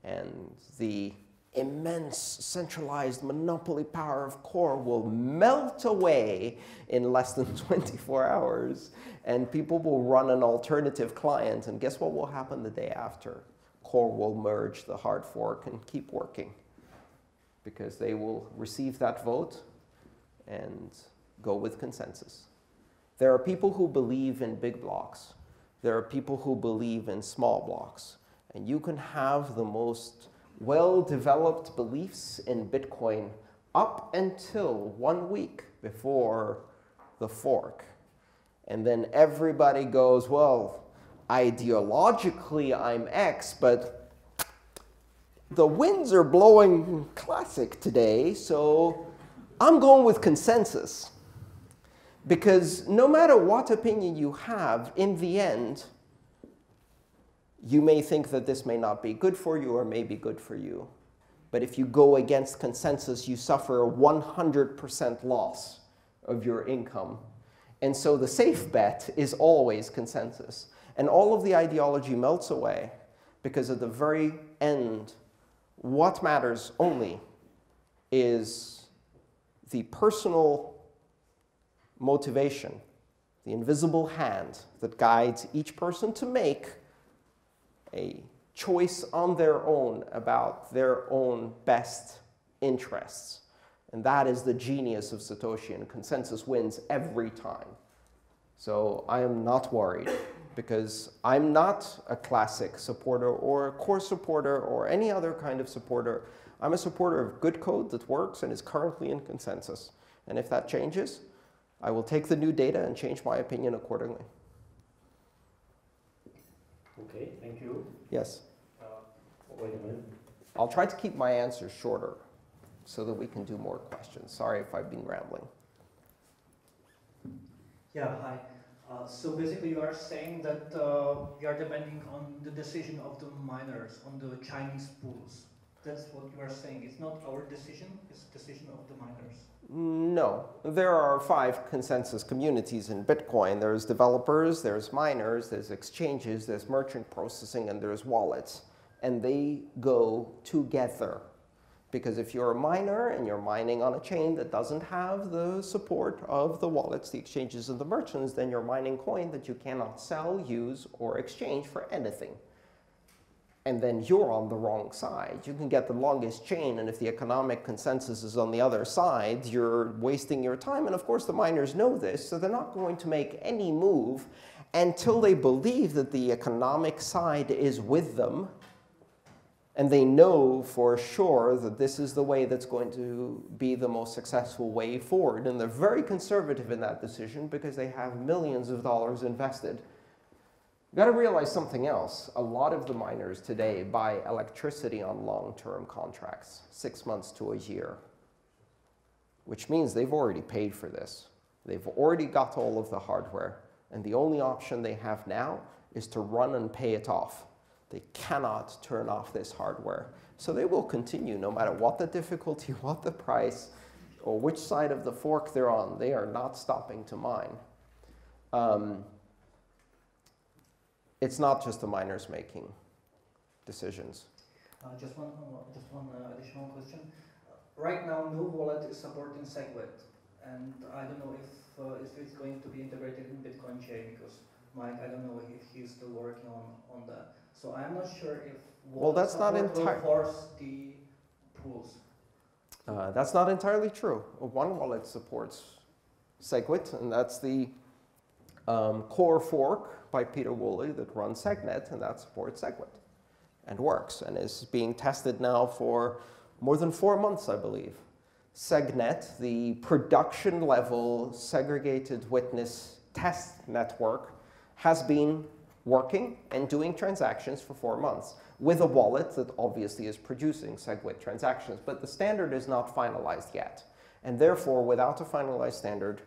and the immense centralized monopoly power of core will melt away in less than 24 hours and people will run an alternative client. And guess what will happen the day after? Core will merge the hard fork and keep working because they will receive that vote and go with consensus there are people who believe in big blocks there are people who believe in small blocks and you can have the most well-developed beliefs in Bitcoin up until one week before the fork. And then everybody goes, well, ideologically I'm X, but the winds are blowing classic today, so I'm going with consensus. Because no matter what opinion you have, in the end, you may think that this may not be good for you or may be good for you. But if you go against consensus, you suffer a 100% loss of your income. And so the safe bet is always consensus. And all of the ideology melts away because at the very end, what matters only is the personal motivation, the invisible hand that guides each person to make a choice on their own about their own best interests. And that is the genius of Satoshi, and consensus wins every time. So I am not worried because I'm not a classic supporter or a core supporter or any other kind of supporter. I'm a supporter of good code that works and is currently in consensus. And if that changes, I will take the new data and change my opinion accordingly. Okay, thank you. Yes. Uh, wait a minute. I'll try to keep my answers shorter so that we can do more questions. Sorry if I've been rambling. Yeah, hi. Uh, so basically you are saying that uh, you are depending on the decision of the miners, on the Chinese pools. That's what you are saying. It's not our decision, it's the decision of the miners. No. There are five consensus communities in Bitcoin. There's developers, there's miners, there's exchanges, there's merchant processing, and there's wallets. And they go together. Because if you're a miner and you're mining on a chain that doesn't have the support of the wallets, the exchanges, and the merchants, then you're mining coin that you cannot sell, use, or exchange for anything. And then you're on the wrong side. You can get the longest chain, and if the economic consensus is on the other side, you're wasting your time. And of course, the miners know this, so they're not going to make any move until they believe that the economic side is with them and they know for sure that this is the way that's going to be the most successful way forward. And they're very conservative in that decision because they have millions of dollars invested. You've got to realize something else. A lot of the miners today buy electricity on long-term contracts, six months to a year, which means they've already paid for this. They've already got all of the hardware. And the only option they have now is to run and pay it off. They cannot turn off this hardware. So they will continue no matter what the difficulty, what the price, or which side of the fork they're on. They are not stopping to mine. Um, it's not just the miners making decisions. Uh, just one, uh, just one uh, additional question. Right now, no wallet is supporting SegWit, and I don't know if, uh, if it's going to be integrated in Bitcoin chain because Mike, I don't know if he's still working on, on that. So I'm not sure if well, that's not entire. force the pools. Uh, that's not entirely true. One wallet supports SegWit, and that's the um, core fork by Pieter Wuille that runs SegNet, and that supports SegWit and works and is being tested now for more than four months, I believe. SegNet, the production level segregated witness test network, has been working and doing transactions for four months with a wallet that obviously is producing SegWit transactions. But the standard is not finalized yet. And therefore, without a finalized standard,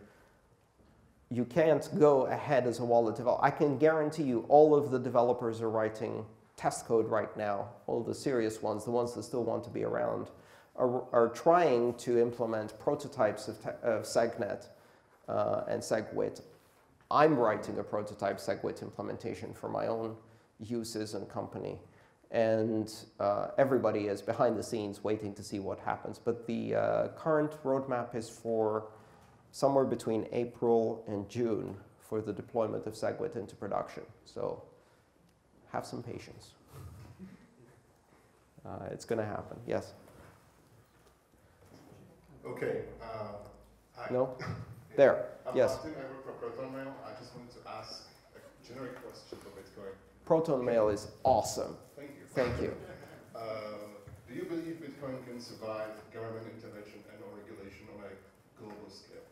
you can't go ahead as a wallet developer. I can guarantee you all of the developers are writing test code right now, all the serious ones, the ones that still want to be around, are, are trying to implement prototypes of, of SegNet uh, and SegWit I'm writing a prototype SegWit implementation for my own uses and company. And uh, everybody is behind the scenes waiting to see what happens. But the uh, current roadmap is for somewhere between April and June for the deployment of SegWit into production. So have some patience. Uh, it's going to happen. Yes? Okay. Uh, no? There. I'm yes. Martin. I work for ProtonMail. I just wanted to ask a generic question for Bitcoin. ProtonMail is awesome. Thank you. Thank you. Uh, do you believe Bitcoin can survive government intervention and or regulation on a global scale?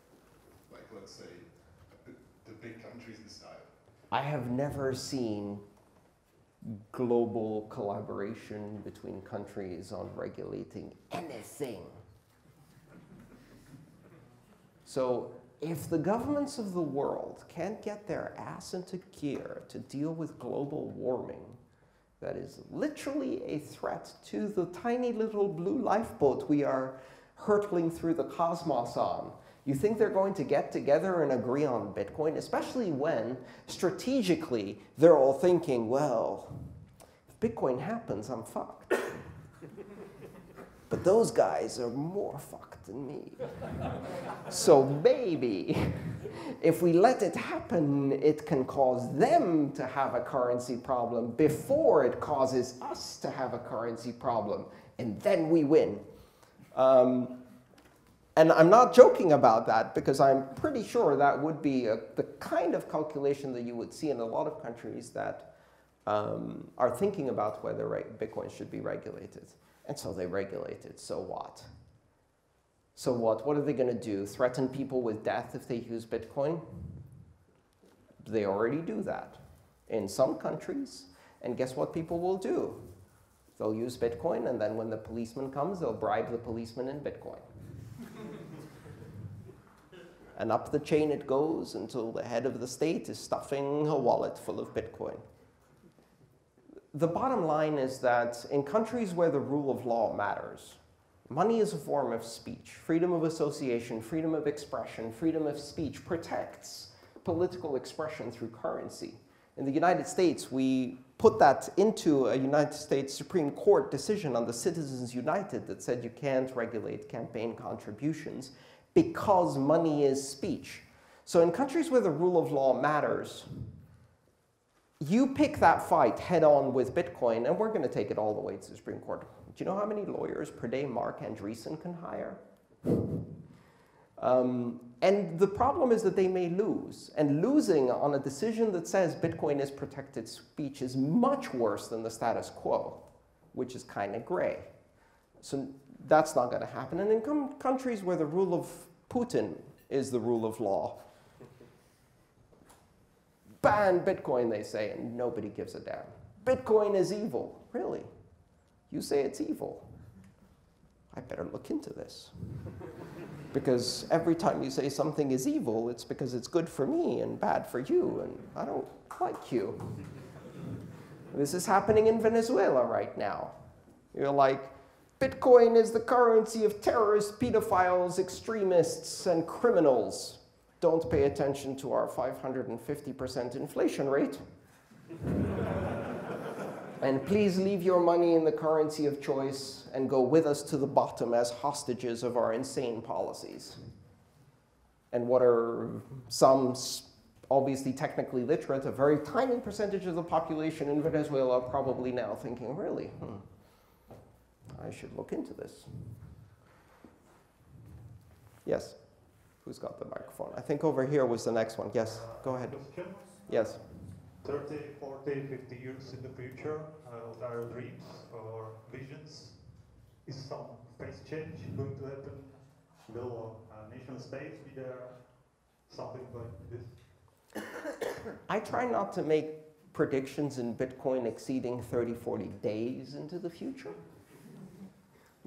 Let's say, the big countries. I have never seen global collaboration between countries on regulating anything. So if the governments of the world can't get their ass into gear to deal with global warming, that is literally a threat to the tiny little blue lifeboat we are hurtling through the cosmos on. You think they're going to get together and agree on Bitcoin, especially when strategically they're all thinking, well, if Bitcoin happens, I'm fucked. but those guys are more fucked than me. so maybe if we let it happen, it can cause them to have a currency problem before it causes us to have a currency problem, and then we win. Um, and I'm not joking about that because I'm pretty sure that would be a, the kind of calculation that you would see in a lot of countries that um, are thinking about whether Bitcoin should be regulated. And so they regulate it. So what? So what? What are they going to do? Threaten people with death if they use Bitcoin? They already do that in some countries. And guess what people will do? They'll use Bitcoin, and then when the policeman comes, they'll bribe the policeman in Bitcoin. And up the chain it goes until the head of the state is stuffing a wallet full of Bitcoin. The bottom line is that in countries where the rule of law matters, money is a form of speech. Freedom of association, freedom of expression, freedom of speech protects political expression through currency. In the United States, we put that into a United States Supreme Court decision on the Citizens United that said you can't regulate campaign contributions because money is speech. So in countries where the rule of law matters, you pick that fight head on with Bitcoin, and we're going to take it all the way to the Supreme Court. Do you know how many lawyers per day Marc Andreessen can hire? Um, and the problem is that they may lose. And losing on a decision that says Bitcoin is protected speech is much worse than the status quo, which is kind of gray. So that's not going to happen. And in countries where the rule of Putin is the rule of law, ban Bitcoin, they say, and nobody gives a damn. Bitcoin is evil. Really? You say it's evil. I better look into this. because every time you say something is evil, it's because it's good for me and bad for you, and I don't like you. This is happening in Venezuela right now. You're like, Bitcoin is the currency of terrorists, pedophiles, extremists, and criminals. Don't pay attention to our 550% inflation rate. and please leave your money in the currency of choice and go with us to the bottom as hostages of our insane policies. And what are some obviously technically literate, a very tiny percentage of the population in Venezuela probably now thinking, really, hmm, I should look into this. Yes? Who's got the microphone? I think over here was the next one. Yes, go ahead. Yes. 30, 40, 50 years in the future, uh, our dreams or visions, is some phase change going to happen? Will a nation state be there? Something like this? I try not to make predictions in Bitcoin exceeding 30, 40 days into the future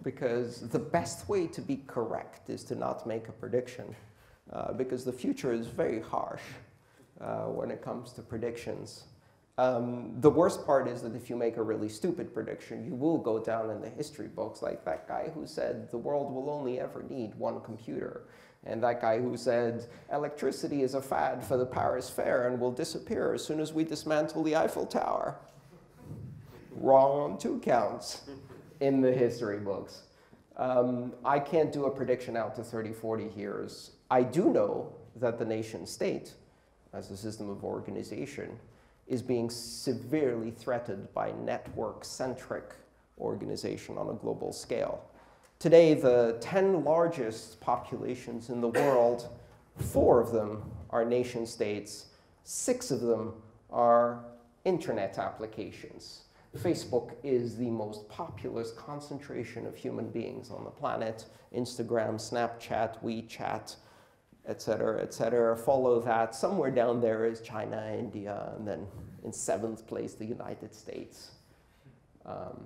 because the best way to be correct is to not make a prediction uh, because the future is very harsh uh, when it comes to predictions. Um, the worst part is that if you make a really stupid prediction, you will go down in the history books like that guy who said the world will only ever need one computer. And that guy who said electricity is a fad for the Paris Fair and will disappear as soon as we dismantle the Eiffel Tower. Wrong on two counts in the history books. Um, I can't do a prediction out to 30, 40 years. I do know that the nation state, as a system of organization, is being severely threatened by network-centric organization on a global scale. Today, the 10 largest populations in the world, four of them are nation states, six of them are internet applications. Facebook is the most populous concentration of human beings on the planet. Instagram, Snapchat, WeChat, et cetera, et cetera. Follow that. Somewhere down there is China, India, and then in seventh place, the United States. Um,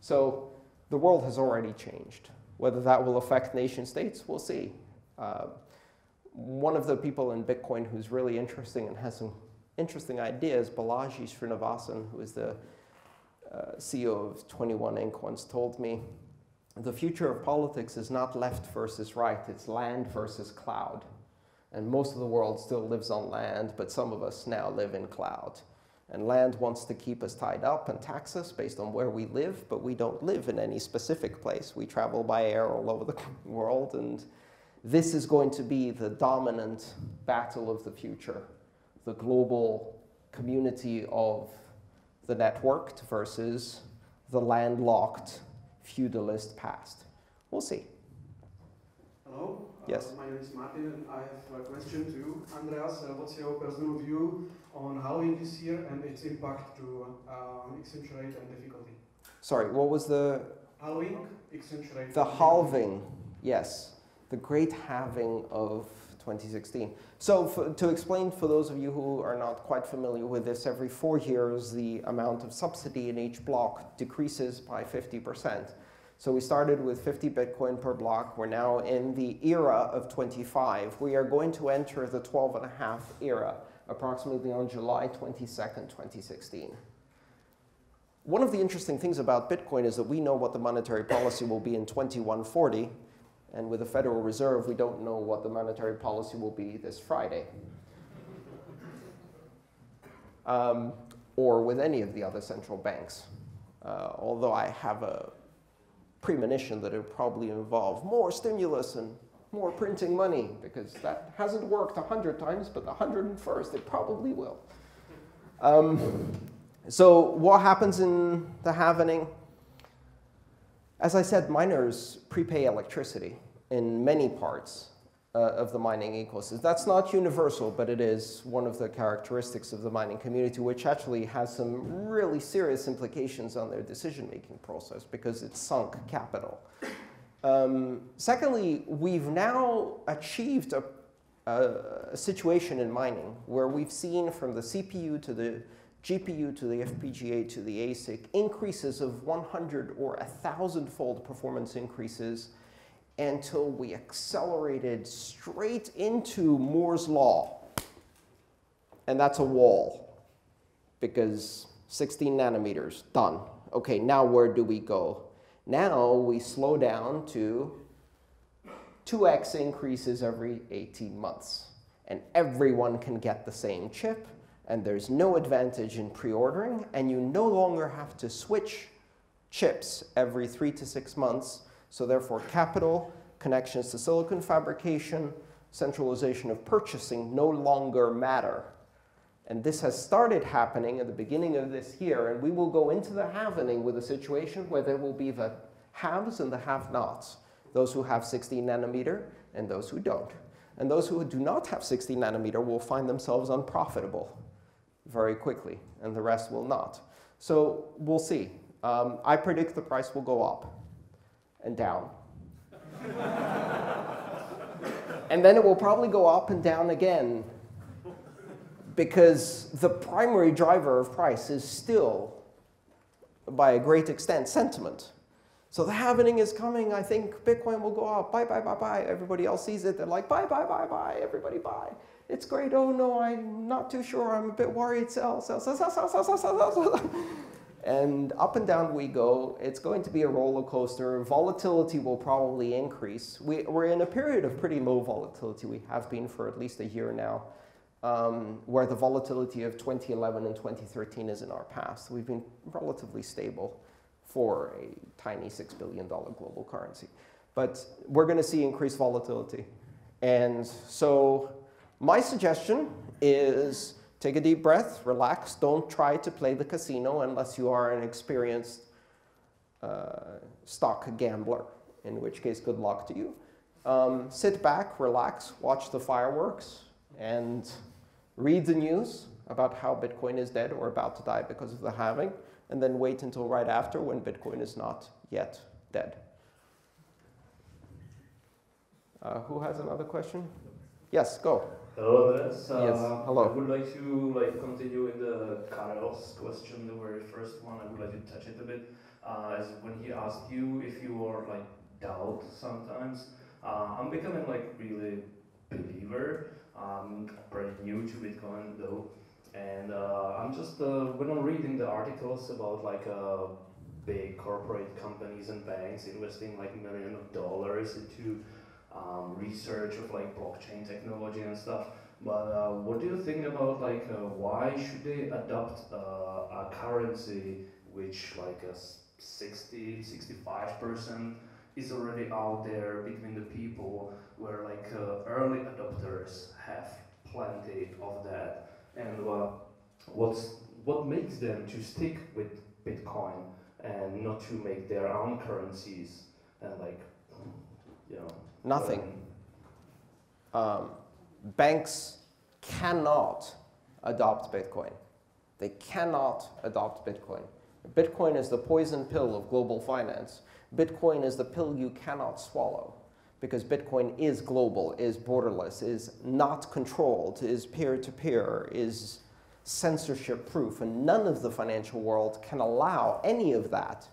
so the world has already changed. Whether that will affect nation states, we'll see. Uh, one of the people in Bitcoin who's really interesting and has some interesting ideas, Balaji Srinivasan, who is the CEO of 21 Inc. once told me, the future of politics is not left versus right, it's land versus cloud. And most of the world still lives on land, but some of us now live in cloud. And land wants to keep us tied up and tax us based on where we live, but we don't live in any specific place. We travel by air all over the world, and this is going to be the dominant battle of the future the global community of the networked versus the landlocked feudalist past. We'll see. Hello. Yes. Uh, my name is Martin, and I have a question to you, Andreas. Uh, what's your personal view on halving this year and its impact to uh, exchange rate and difficulty? Sorry, what was the Halving, exchange rate. the halving? Yes, the great halving of 2016. So for, to explain for those of you who are not quite familiar with this, every four years the amount of subsidy in each block decreases by 50%. So we started with 50 Bitcoin per block. We're now in the era of 25. We are going to enter the 12 and a half era approximately on July 22nd, 2016. One of the interesting things about Bitcoin is that we know what the monetary policy will be in 2140, and with the Federal Reserve, we don't know what the monetary policy will be this Friday. Um, or with any of the other central banks. Uh, although I have a premonition that it will probably involve more stimulus and more printing money, because that hasn't worked 100 times, but the 101st it probably will. Um, so what happens in the halvening? As I said, miners prepay electricity in many parts uh, of the mining ecosystem. That's not universal, but it is one of the characteristics of the mining community, which actually has some really serious implications on their decision-making process because it's sunk capital. Um, secondly, we've now achieved a, a, a situation in mining where we've seen from the CPU to the GPU to the FPGA to the ASIC increases of 100 or 1,000 fold performance increases until we accelerated straight into Moore's Law. And that's a wall because 16 nanometers, done. Okay, now where do we go? Now we slow down to 2x increases every 18 months. And everyone can get the same chip, and there's no advantage in pre-ordering, and you no longer have to switch chips every three to six months so therefore, capital, connections to silicon fabrication, centralization of purchasing no longer matter. And this has started happening at the beginning of this year, and we will go into the halvening with a situation where there will be the haves and the have-nots, those who have 16 nanometer and those who don't. And those who do not have 16 nanometer will find themselves unprofitable very quickly, and the rest will not. So we'll see. Um, I predict the price will go up and down. and then it will probably go up and down again because the primary driver of price is still, by a great extent, sentiment. So the halvening is coming. I think Bitcoin will go up. Buy, buy, buy, buy. Everybody else sees it. They're like, buy, buy, buy, buy. Everybody buy. It's great. Oh no, I'm not too sure. I'm a bit worried. Sell, sell, sell, sell, sell, sell, sell, sell, sell. And up and down we go. It's going to be a roller coaster. Volatility will probably increase. We, are in a period of pretty low volatility. We have been for at least a year now, um, where the volatility of 2011 and 2013 is in our past. We've been relatively stable for a tiny $6 billion global currency. But we're going to see increased volatility. And so my suggestion is Take a deep breath, relax. Don't try to play the casino unless you are an experienced uh, stock gambler, in which case, good luck to you. Um, sit back, relax, watch the fireworks, and read the news about how Bitcoin is dead or about to die because of the halving, and then wait until right after when Bitcoin is not yet dead. Uh, who has another question? Yes, go. Hello, Andres. Uh, yes, hello. I would like to like continue in the Carlos question, the very first one. I would like to touch it a bit. Uh, as when he asked you if you are like doubt sometimes. Uh, I'm becoming like really believer. I'm pretty new to Bitcoin though, and uh, I'm just uh, when I'm reading the articles about like uh, big corporate companies and banks investing like millions of dollars into um, research of like blockchain technology and stuff. But uh, what do you think about like uh, why should they adopt uh, a currency which like a 60, 65 percent is already out there between the people where like uh, early adopters have plenty of that and uh, what's what makes them to stick with Bitcoin and not to make their own currencies and like you know Nothing. Um, banks cannot adopt Bitcoin. They cannot adopt Bitcoin. Bitcoin is the poison pill of global finance. Bitcoin is the pill you cannot swallow because Bitcoin is global, is borderless, is not controlled, is peer to peer, is censorship proof, and none of the financial world can allow any of that.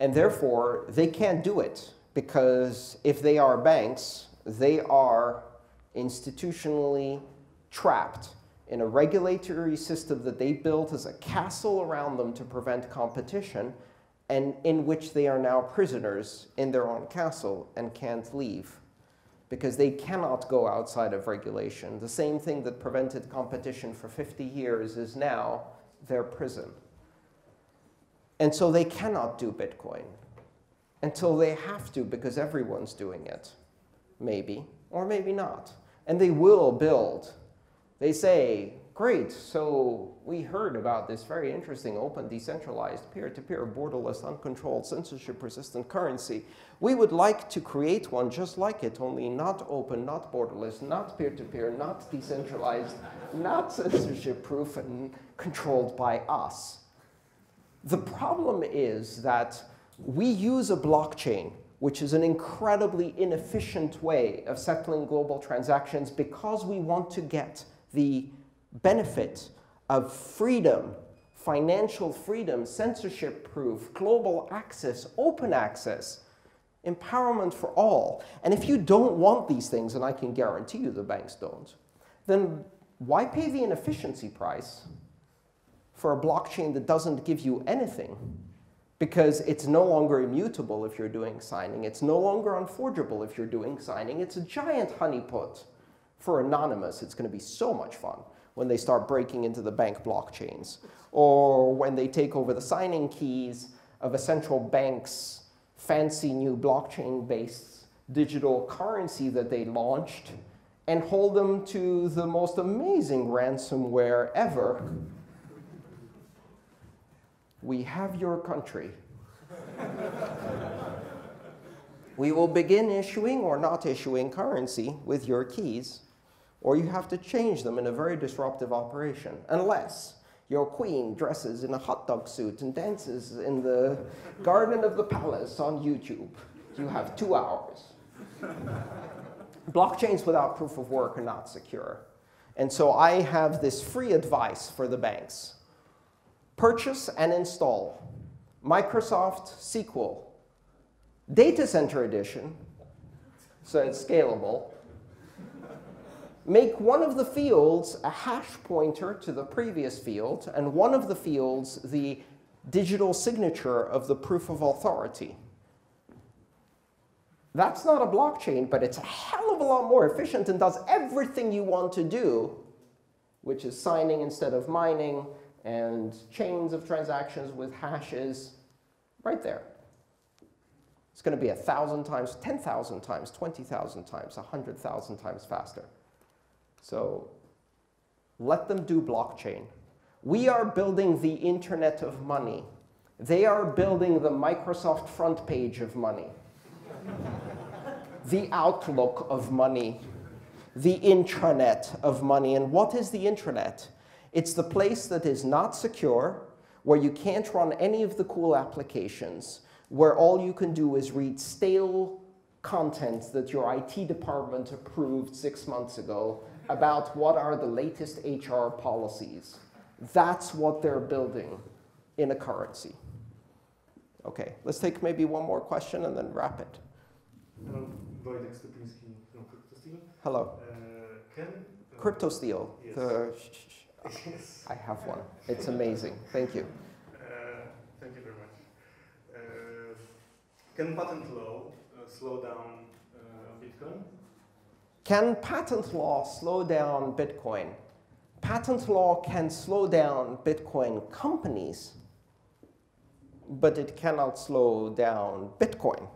And therefore, they can't do it because if they are banks, they are institutionally trapped in a regulatory system that they built as a castle around them to prevent competition, and in which they are now prisoners in their own castle and can't leave because they cannot go outside of regulation. The same thing that prevented competition for 50 years is now their prison. And so they cannot do Bitcoin until they have to because everyone's doing it. Maybe, or maybe not. And they will build. They say, great, so we heard about this very interesting open, decentralized, peer-to-peer, borderless, uncontrolled, censorship-resistant currency. We would like to create one just like it, only not open, not borderless, not peer-to-peer, not decentralized, not censorship-proof, and controlled by us. The problem is that we use a blockchain, which is an incredibly inefficient way of settling global transactions because we want to get the benefit of freedom, financial freedom, censorship proof, global access, open access, empowerment for all. And if you don't want these things, and I can guarantee you the banks don't, then why pay the inefficiency price for a blockchain that doesn't give you anything? Because it's no longer immutable if you're doing signing. It's no longer unforgeable if you're doing signing. It's a giant honeypot. For Anonymous, it's going to be so much fun when they start breaking into the bank blockchains, or when they take over the signing keys of a central bank's fancy new blockchain-based digital currency that they launched and hold them to the most amazing ransomware ever. We have your country. we will begin issuing or not issuing currency with your keys or you have to change them in a very disruptive operation, unless your queen dresses in a hot dog suit and dances in the garden of the palace on YouTube. You have two hours. Blockchains without proof of work are not secure. And so I have this free advice for the banks. Purchase and install Microsoft SQL Data Center Edition, so it's scalable, make one of the fields a hash pointer to the previous field, and one of the fields the digital signature of the proof of authority. That's not a blockchain, but it's a hell of a lot more efficient and does everything you want to do, which is signing instead of mining, and chains of transactions with hashes right there. It's going to be a thousand times, 10,000 times, 20,000 times, 100,000 times faster. So let them do blockchain. We are building the internet of money. They are building the Microsoft front page of money, the outlook of money, the intranet of money. And what is the intranet? It's the place that is not secure, where you can't run any of the cool applications, where all you can do is read stale content that your IT department approved six months ago about what are the latest HR policies. That's what they're building in a currency. Okay, let's take maybe one more question and then wrap it. Hello, Wojtek Stepiński from CryptoSteel. Hello. Uh, can uh, CryptoSteel. Yes. The, Yes. I have one. It's amazing. Thank you. Uh, thank you very much. Uh, can patent law uh, slow down uh, Bitcoin? Can patent law slow down Bitcoin? Patent law can slow down Bitcoin companies, but it cannot slow down Bitcoin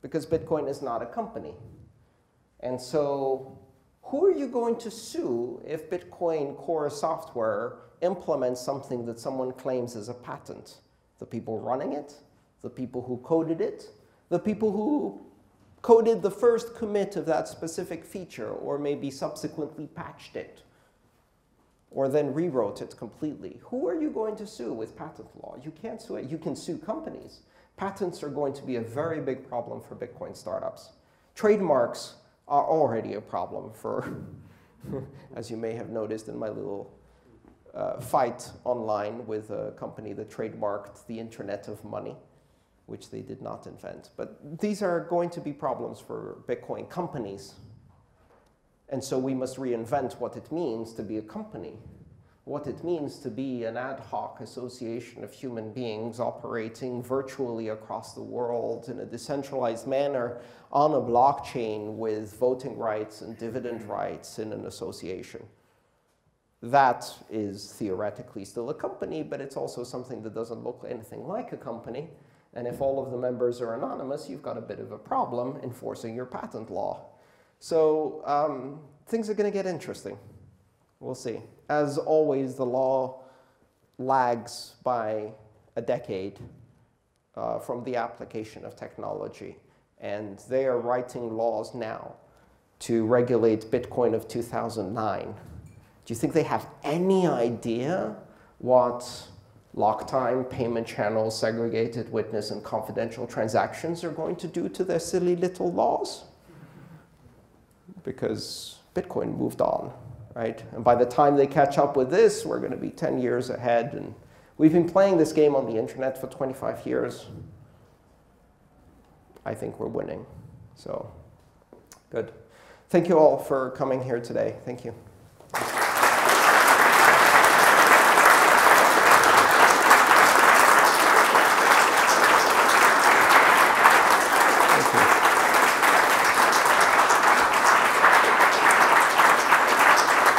because Bitcoin is not a company. And so, who are you going to sue if Bitcoin Core software implements something that someone claims is a patent? The people running it, the people who coded it, the people who coded the first commit of that specific feature, or maybe subsequently patched it, or then rewrote it completely. Who are you going to sue with patent law? You can't sue it. You can sue companies. Patents are going to be a very big problem for Bitcoin startups. Trademarks are already a problem for, as you may have noticed in my little uh, fight online with a company that trademarked the Internet of Money, which they did not invent. But these are going to be problems for Bitcoin companies. And so we must reinvent what it means to be a company, what it means to be an ad hoc association of human beings operating virtually across the world in a decentralized manner on a blockchain with voting rights and dividend rights in an association. That is theoretically still a company, but it's also something that doesn't look anything like a company. And if all of the members are anonymous, you've got a bit of a problem enforcing your patent law. So um, things are going to get interesting. We'll see. As always, the law lags by a decade uh, from the application of technology. And they are writing laws now to regulate Bitcoin of 2009. Do you think they have any idea what lock time, payment channels, segregated witness, and confidential transactions are going to do to their silly little laws? Because Bitcoin moved on, right? And by the time they catch up with this, we're going to be 10 years ahead. And we've been playing this game on the internet for 25 years. I think we're winning. So, good. Thank you all for coming here today. Thank you.